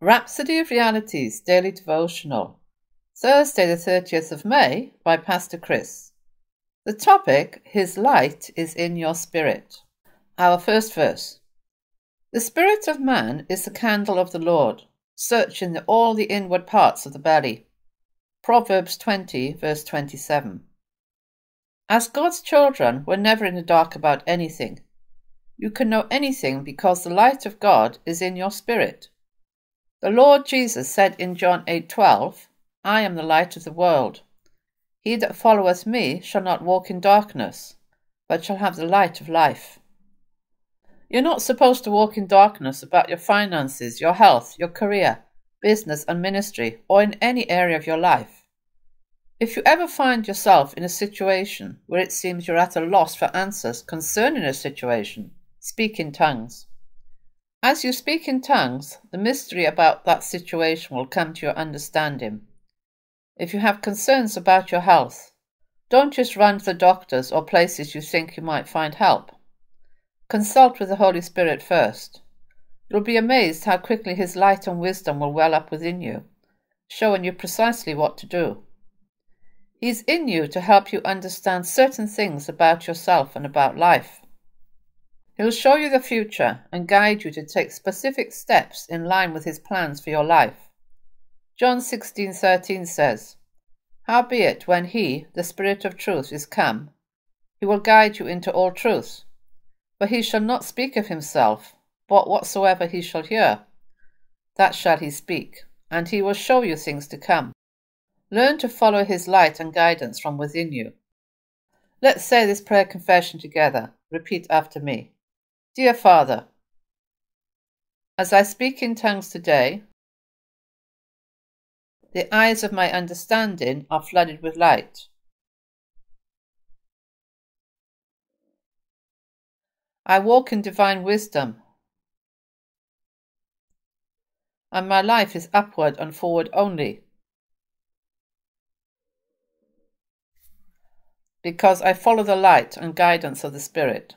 Rhapsody of Realities Daily Devotional, Thursday, the 30th of May, by Pastor Chris. The topic, His Light is in Your Spirit. Our first verse. The spirit of man is the candle of the Lord, searching the, all the inward parts of the belly. Proverbs 20, verse 27. As God's children, we're never in the dark about anything. You can know anything because the light of God is in your spirit. The Lord Jesus said in John 8:12, I am the light of the world. He that followeth me shall not walk in darkness, but shall have the light of life. You're not supposed to walk in darkness about your finances, your health, your career, business, and ministry, or in any area of your life. If you ever find yourself in a situation where it seems you're at a loss for answers concerning a situation, speak in tongues. As you speak in tongues, the mystery about that situation will come to your understanding. If you have concerns about your health, don't just run to the doctors or places you think you might find help. Consult with the Holy Spirit first. You'll be amazed how quickly His light and wisdom will well up within you, showing you precisely what to do. He's in you to help you understand certain things about yourself and about life. He'll show you the future and guide you to take specific steps in line with his plans for your life. John 16:13 says, Howbeit when he, the Spirit of truth, is come, he will guide you into all truth. For he shall not speak of himself, but whatsoever he shall hear, that shall he speak, and he will show you things to come. Learn to follow his light and guidance from within you. Let's say this prayer confession together. Repeat after me. Dear Father, as I speak in tongues today, the eyes of my understanding are flooded with light. I walk in divine wisdom, and my life is upward and forward only. Because I follow the light and guidance of the Spirit.